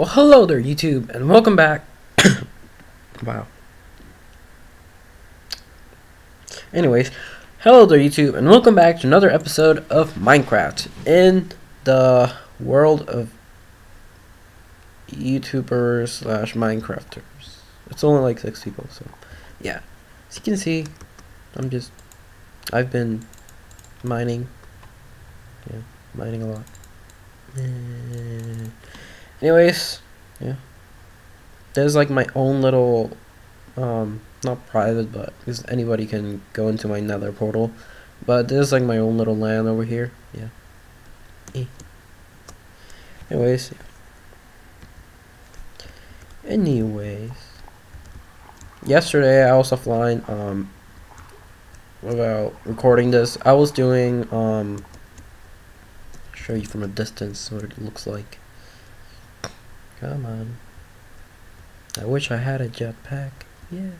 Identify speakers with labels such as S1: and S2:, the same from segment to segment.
S1: Well, hello there, YouTube, and welcome back. wow. Anyways, hello there, YouTube, and welcome back to another episode of Minecraft in the world of YouTubers slash Minecrafters. It's only like six people, so yeah. As you can see, I'm just I've been mining. Yeah, mining a lot. Eh. Anyways, yeah. There's like my own little, um, not private, but because anybody can go into my nether portal. But there's like my own little land over here. Yeah. Eh. Anyways. Anyways. Yesterday I was offline, um, about recording this. I was doing, um, show you from a distance what it looks like. Come on. I wish I had a jetpack. Yeah.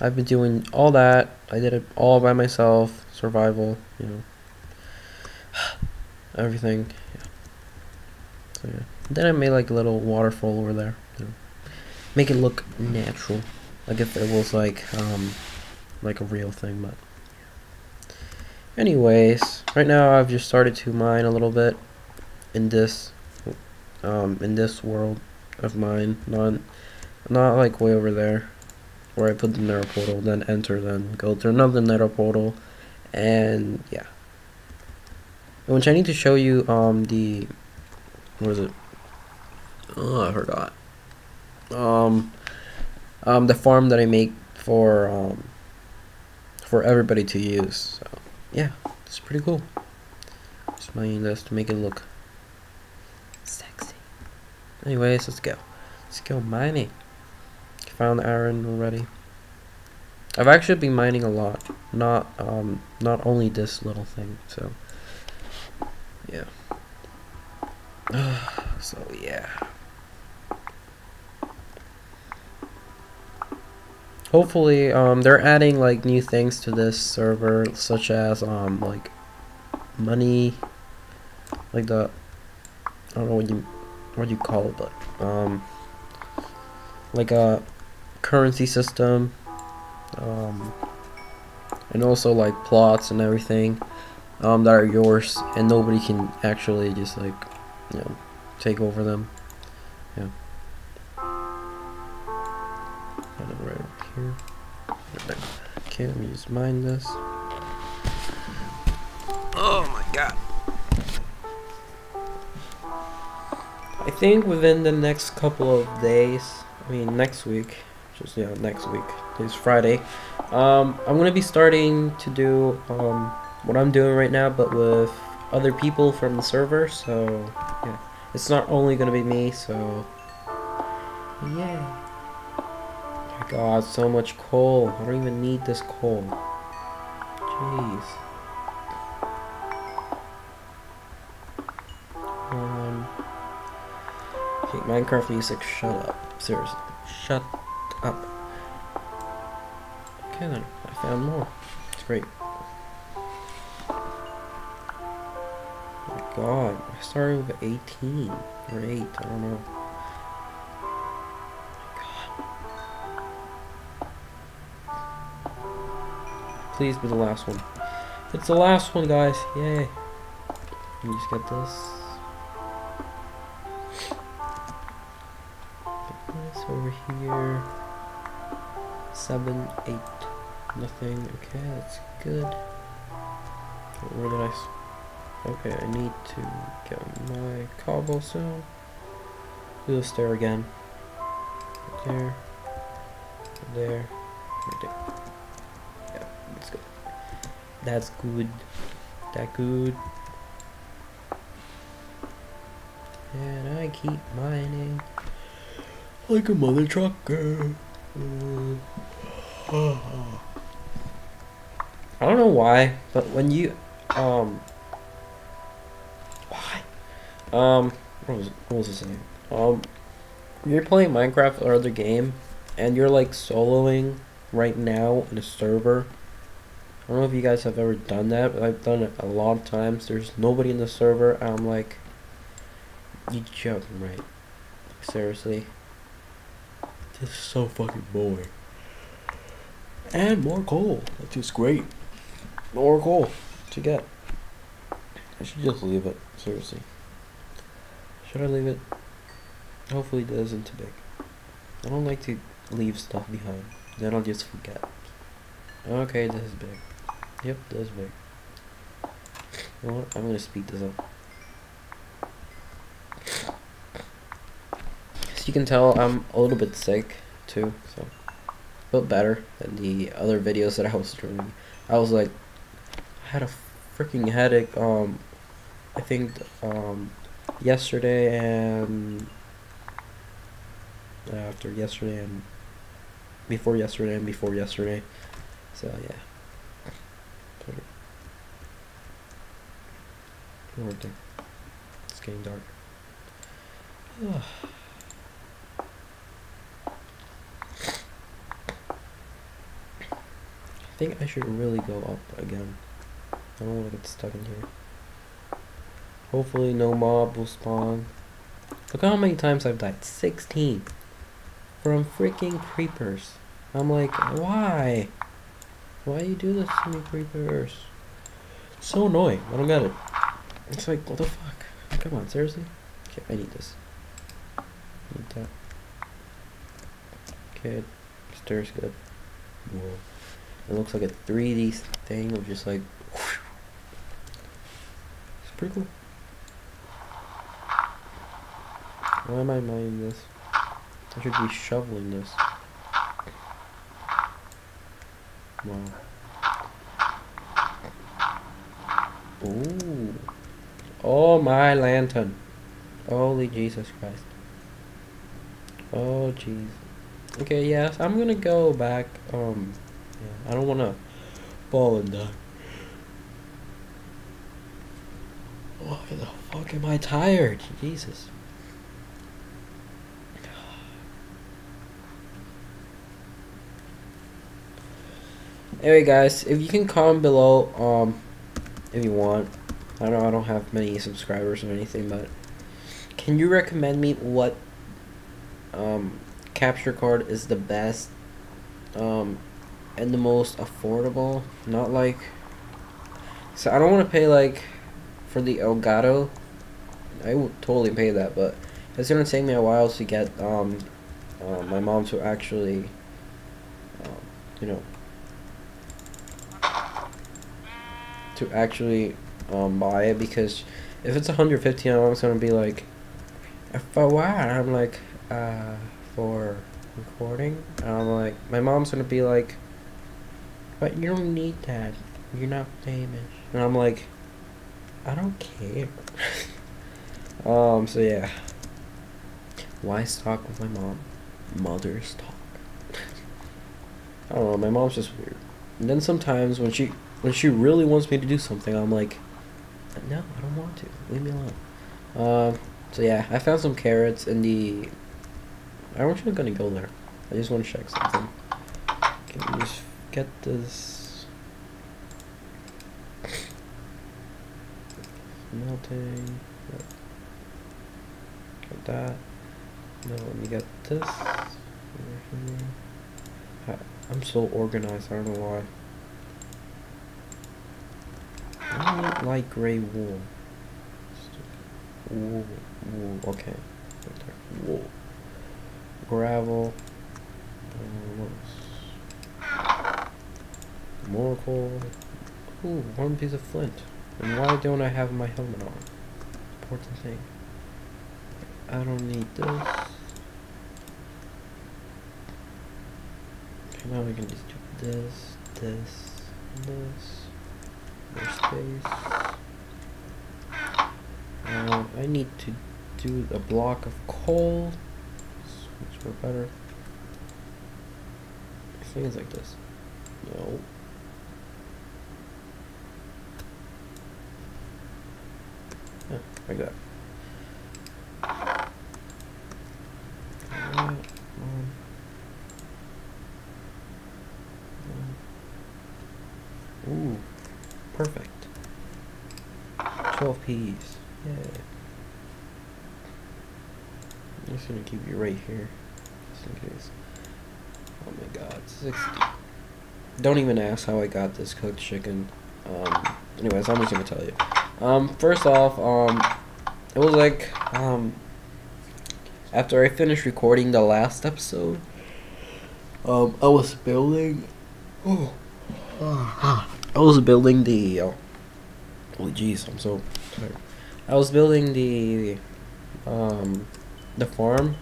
S1: I've been doing all that. I did it all by myself. Survival, you know. Everything. Yeah. So yeah. Then I made like a little waterfall over there. You know. Make it look natural. Like if it was like um like a real thing, but anyways, right now I've just started to mine a little bit in this um, in this world of mine, not not like way over there, where I put the nether portal, then enter, then go to another nether portal, and yeah. Which I need to show you um the what is it? Oh, I forgot. Um, um, the farm that I make for um for everybody to use. So yeah, it's pretty cool. Just mining this to make it look Anyways, let's go. Let's go mining. Found iron already. I've actually been mining a lot. Not um not only this little thing, so yeah. so yeah. Hopefully, um, they're adding like new things to this server, such as um, like money, like the I don't know what you what you call it, but um, like a currency system, um, and also like plots and everything um, that are yours, and nobody can actually just like you know take over them. Yeah. right here. Okay, let me just mine this. Oh my god. I think within the next couple of days, I mean next week, just yeah, next week, it's Friday, um, I'm gonna be starting to do um, what I'm doing right now, but with other people from the server, so yeah, it's not only gonna be me, so yeah. My god, so much coal. I don't even need this coal. Jeez. Minecraft music, shut up. Seriously. Shut up. Okay then, I found more. It's great. Oh my god, I started with 18 or 8, I don't know. Oh Please be the last one. It's the last one, guys. Yay. Let me just get this. Here. Seven, eight, nothing. Okay, that's good. Where did I? Okay, I need to get my cobblestone. Do the stair again. Right there. Right there. Right there. Yeah, that's good. That's good. That good. And I keep mining like a mother trucker. I don't know why, but when you um why um what was what was I saying um you're playing Minecraft or other game and you're like soloing right now in a server. I don't know if you guys have ever done that, but I've done it a lot of times. There's nobody in the server. I'm like You joking, right? Seriously? This is so fucking boring. And more coal. That's just great. More coal to get. I should just leave it. Seriously. Should I leave it? Hopefully it isn't too big. I don't like to leave stuff behind. Then I'll just forget. Okay, this is big. Yep, this is big. I'm gonna speed this up. As you can tell, I'm a little bit sick too, so bit better than the other videos that I was doing. I was like, I had a freaking headache. Um, I think um yesterday and after yesterday and before yesterday and before yesterday. So yeah. It's getting dark. think I should really go up again. I don't want to get stuck in here. Hopefully no mob will spawn. Look how many times I've died. 16. From freaking creepers. I'm like, why? Why you do this to me, creepers? so annoying. I don't get it. It's like, what the fuck? Come on, seriously? Okay, I need this. Need that. Okay, stairs good. Whoa. It looks like a 3D thing of just like. It's pretty cool. Why am I mining this? I should be shoveling this. Wow. Ooh. Oh my lantern. Holy Jesus Christ. Oh jeez. Okay, yes, I'm gonna go back. Um, yeah, I don't wanna fall and die. Why the fuck am I tired? Jesus. Anyway, guys, if you can comment below, um, if you want. I know I don't have many subscribers or anything, but can you recommend me what um, capture card is the best um, and the most affordable? Not like so I don't want to pay like for the Elgato. I would totally pay that, but it's gonna take me a while to get um, uh, my mom to actually, um, you know, to actually um, buy it because if it's 150 I'm gonna be like for what I'm like uh, for recording I'm like my mom's gonna be like but you don't need that you're not famous and I'm like I don't care um so yeah why talk with my mom mother's talk I don't know my mom's just weird and then sometimes when she when she really wants me to do something, I'm like, no, I don't want to. Leave me alone. Um, so yeah, I found some carrots in the. I wasn't gonna go there. I just want to check something. Can we just get this melting? Get that. No, let me get this. I'm so organized. I don't know why. I don't like gray wool. Wool, wool, okay. Wool. Gravel. More coal. Ooh, one piece of flint. And why don't I have my helmet on? Important thing. I don't need this. Okay, now we can just do this, this, this more space. Uh, I need to do a block of coal. Which were better. It's like this. No. Yeah, like that. Ooh. Perfect. 12 P's. Yeah. I'm just gonna keep you right here, just in case. Oh my god, 60. Don't even ask how I got this cooked chicken. Um, anyways, I'm just gonna tell you. Um, first off, um, it was like, um, after I finished recording the last episode, um, I was building. Oh, I was building the. Oh, oh, jeez, I'm so tired. I was building the, um, the farm.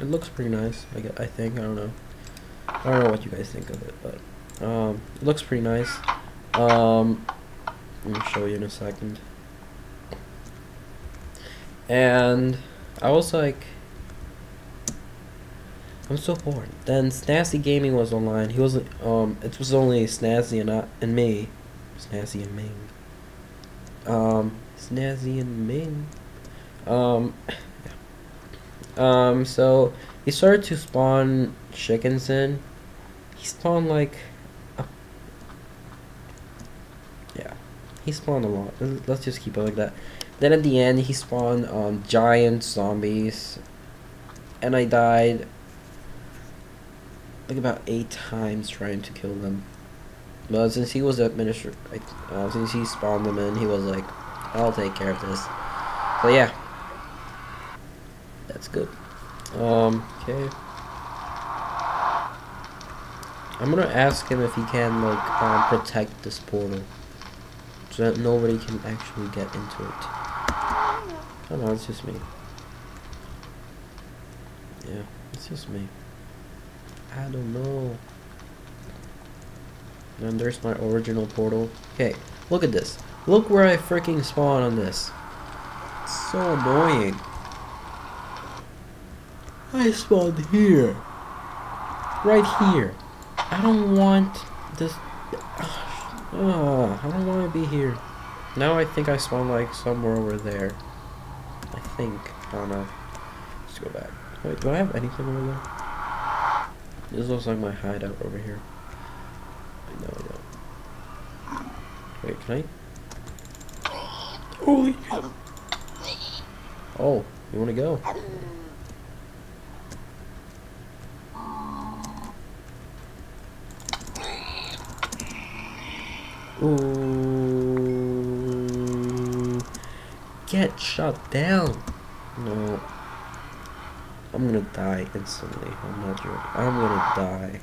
S1: It looks pretty nice. I get, I think. I don't know. I don't know what you guys think of it, but um, it looks pretty nice. Um, let me show you in a second. And I was like, I'm so bored. Then Snazzy Gaming was online. He was um, it was only Snazzy and I, and me, Snazzy and Ming. Um, Snazzy and Ming. Um, um, so he started to spawn chickens in. He spawned like, yeah, he spawned a lot. Let's just keep it like that. Then at the end, he spawned um, giant zombies, and I died like about eight times trying to kill them. But since he was the administrator, uh, since he spawned them in, he was like, "I'll take care of this." So yeah, that's good. Um, okay. I'm gonna ask him if he can like um, protect this portal, so that nobody can actually get into it. Oh no, it's just me. Yeah, it's just me. I don't know. And there's my original portal. Okay, look at this. Look where I freaking spawn on this. It's so annoying. I spawned here. Right here. I don't want this. Uh, I don't want to be here. Now I think I spawned like somewhere over there. Think. Oh, I don't know. Let's go back. Wait, do I have anything over there? This looks like my hideout over here. No, I don't. Wait, can I? Holy Oh, you wanna go? Ooh. Get shut down. No. I'm gonna die instantly. I'm not joking. I'm gonna die.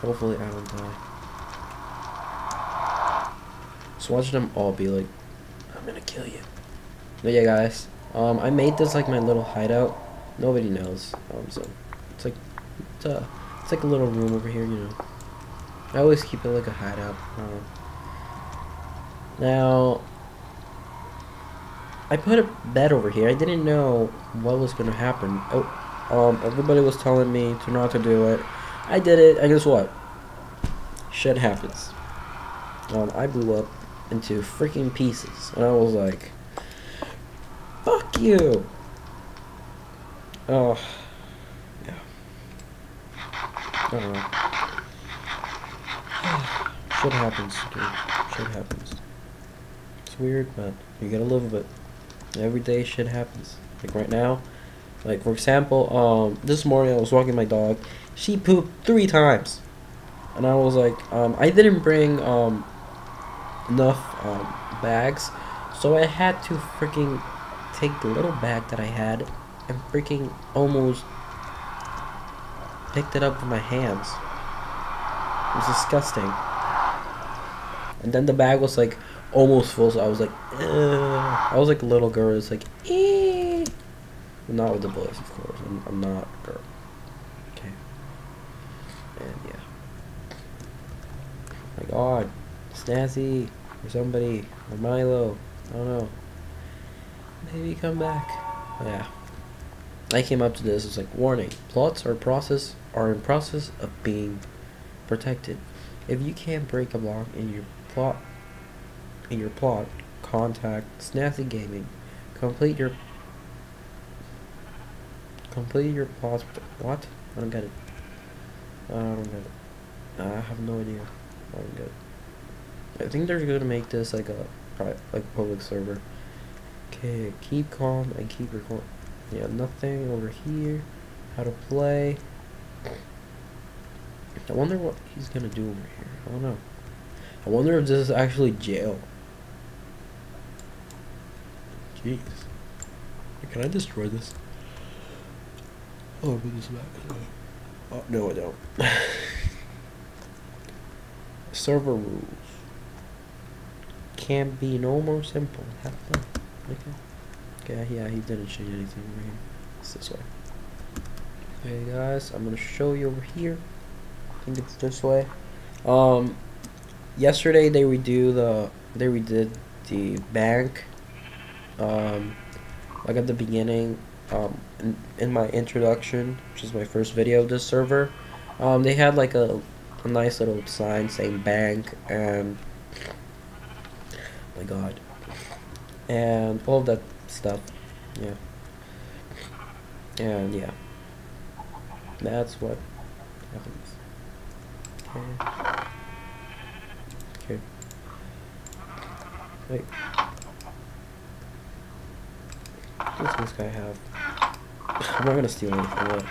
S1: Hopefully I don't die. So watch them all be like, I'm gonna kill you. But yeah guys, um, I made this like my little hideout. Nobody knows. Um, so it's like, it's a, it's like a little room over here, you know. I always keep it like a hideout. Um, now, I put a bed over here. I didn't know what was going to happen. Oh, um, everybody was telling me to not to do it. I did it, and guess what? Shit happens. Um, I blew up into freaking pieces, and I was like, "Fuck you!" Oh, yeah. I. Shit happens, dude. Shit happens. It's weird, but you gotta live with it. Every day shit happens. Like right now, like for example, um, this morning I was walking my dog. She pooped three times, and I was like, um, I didn't bring um enough um bags, so I had to freaking take the little bag that I had and freaking almost picked it up with my hands. It was disgusting. And then the bag was like almost full, so I was like, I was like a little girl. It's like. Not with the boys, of course. I'm, I'm not a girl. Okay. And yeah. My God, Snazzy or somebody or Milo. I don't know. Maybe come back. Yeah. I came up to this. It's like warning: plots are process are in process of being protected. If you can't break a block in your plot in your plot, contact Snazzy Gaming. Complete your complete your plot. What? I don't get it. I don't get it. I have no idea. I don't get it. I think they're gonna make this like a like public server. Okay, keep calm and keep recording. Yeah, nothing over here. How to play. I wonder what he's gonna do over here. I don't know. I wonder if this is actually jail. Jeez. Can I destroy this? Oh, put this back. Oh, no, I don't. Server rules. Can be no more simple. Have fun. Okay. Okay, yeah, he didn't change anything over here. It's this way. Okay, guys, I'm gonna show you over here. I think it's this way. Um, yesterday they redo the they redid the bank. Um, like at the beginning, um, in, in my introduction, which is my first video of this server, um, they had like a, a nice little sign saying bank and oh my god and all that stuff yeah. And yeah. That's what happens. Okay okay. Wait what does this guy have I'm not gonna steal anything what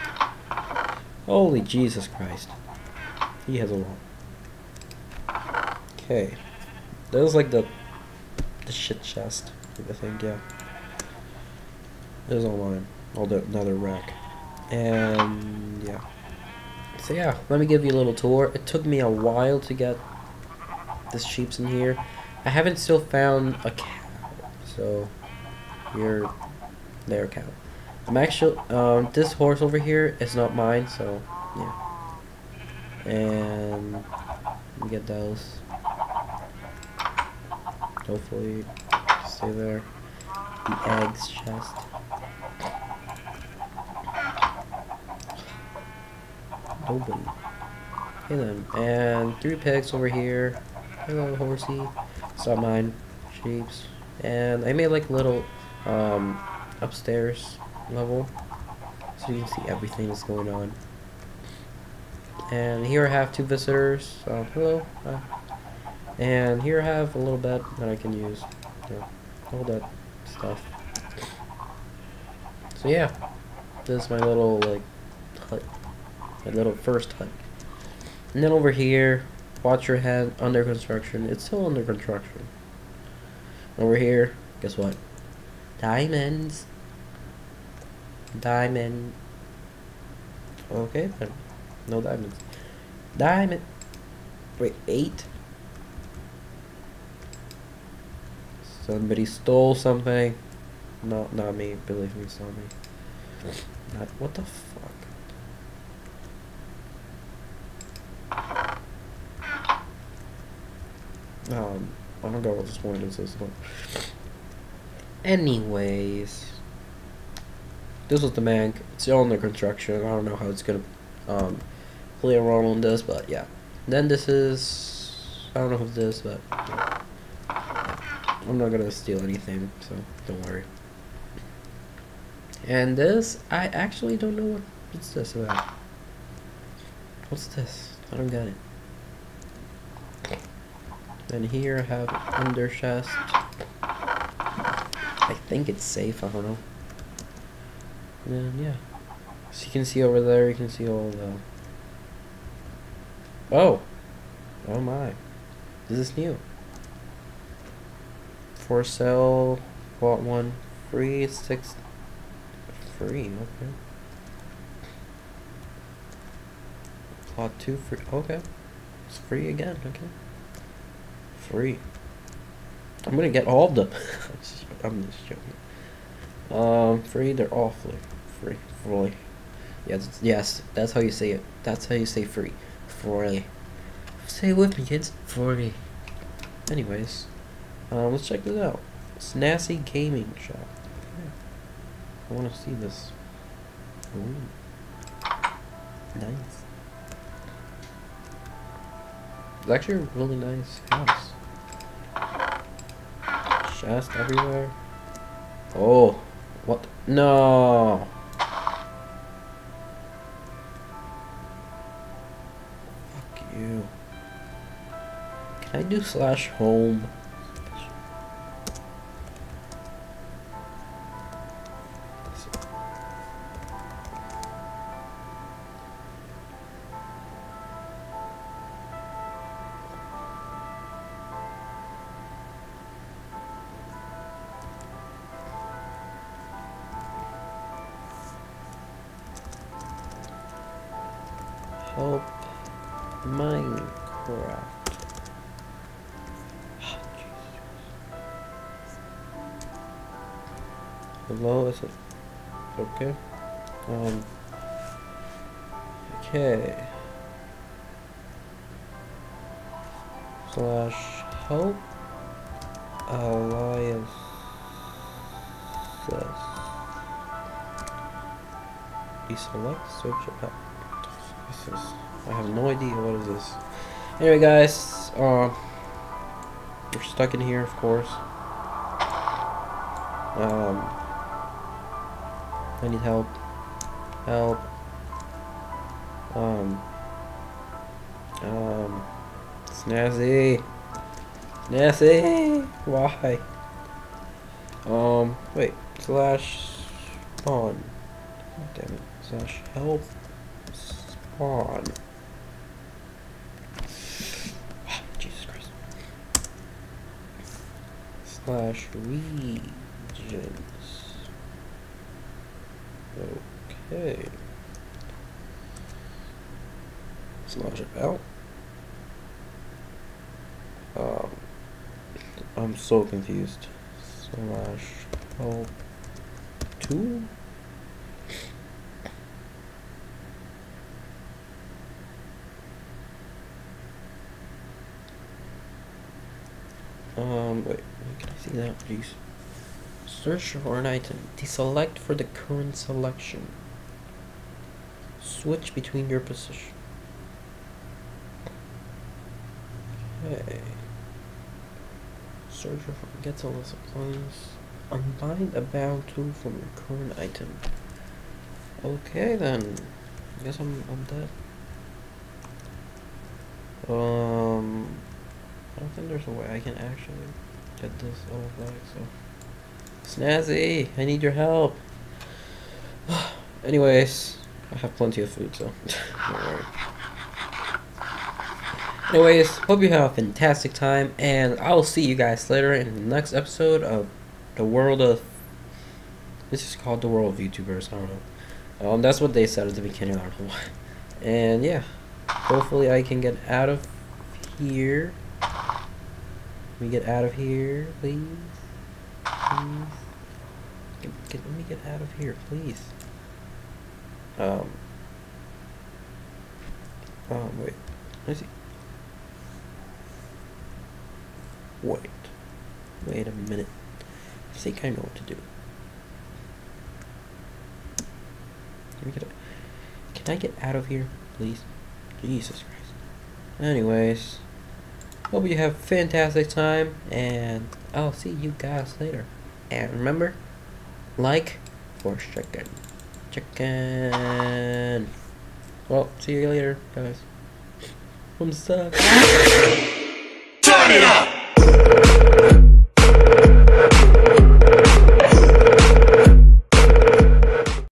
S1: holy Jesus Christ he has a lot okay that was like the the shit chest I think, yeah. There's a mine. All oh, the another rack. And yeah. So yeah, let me give you a little tour. It took me a while to get this sheeps in here. I haven't still found a cow. So you're there account. I'm actually um this horse over here is not mine, so yeah. And get those. Hopefully stay there. The eggs chest. Open. Hey then. And three pigs over here. Hello, horsey. It's not mine. Sheeps. And I made like little um, upstairs level. So you can see everything that's going on. And here I have two visitors. So, hello. Uh, and here I have a little bed that I can use. Yeah all that stuff. So yeah, this is my little like hut, my little first hut. And then over here, watch your head, under construction. It's still under construction. Over here, guess what? Diamonds. Diamond. Okay. No diamonds. Diamond. Wait, eight? Somebody stole something. No, not me. Believe me, not me. Not, what the fuck? Um, I don't know what this point is. This one. Anyways, this was the bank. It's still under construction. I don't know how it's gonna um, play a role in this, but yeah. Then this is I don't know who this, but. Yeah. I'm not gonna steal anything, so don't worry. And this, I actually don't know what what's this about. What's this? I don't get it. Then here I have under chest. Think it's safe, I don't know. And yeah. So you can see over there, you can see all the... Oh! Oh my. Is this is new for sale. Bought one free. Six free. Okay. Bought two free. Okay. It's free again. Okay. Free. I'm gonna get all of them. I'm just joking. Um, free. They're all free. Free. Yes. Yes. That's how you say it. That's how you say free. Free. Say it with me, kids. Free. Anyways. Uh, let's check this out. Snazzy Gaming Shop. I want to see this. Ooh. Nice. It's actually a really nice house. Chest everywhere. Oh, what? No. Fuck you. Can I do slash home? Help Minecraft. Hello, is it okay? Um. Okay. Slash help alliances. Deselect search about. This is. I have no idea what is this. Anyway, guys. Um. We're stuck in here, of course. Um. I need help. Help. Um. Um. Snazzy. Snazzy. Why? Um. Wait. Slash On. Damn it. Slash help spawn. Jesus Christ. Slash regions. Okay. Slash it out. Um, I'm so confused. Slash help two. Um, wait, can I see that, please? Search for an item. Deselect for the current selection. Switch between your position. Okay. Search for gets all the supplies. Unbind a bound tool from your current item. Okay then. I guess I'm I'm dead. Um I don't think there's a way I can actually get this all back, so Snazzy, I need your help. Anyways, I have plenty of food, so. Anyways, hope you have a fantastic time, and I will see you guys later in the next episode of the world of. This is called the world of YouTubers. I don't know. Um, that's what they said at the beginning. I don't know why. And yeah, hopefully I can get out of here. Let me get out of here, please. Please. Get, get, let me get out of here, please. Um. Oh wait. Let's see. Wait. Wait a minute. I think I know what to do. Me get Can I get out of here, please? Jesus Christ. Anyways. Hope you have a fantastic time, and I'll see you guys later. And remember, like for chicken. Chicken. Well, see you later, guys. I'm stuck.
S2: Turn it up!